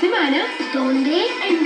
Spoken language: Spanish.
semana, donde en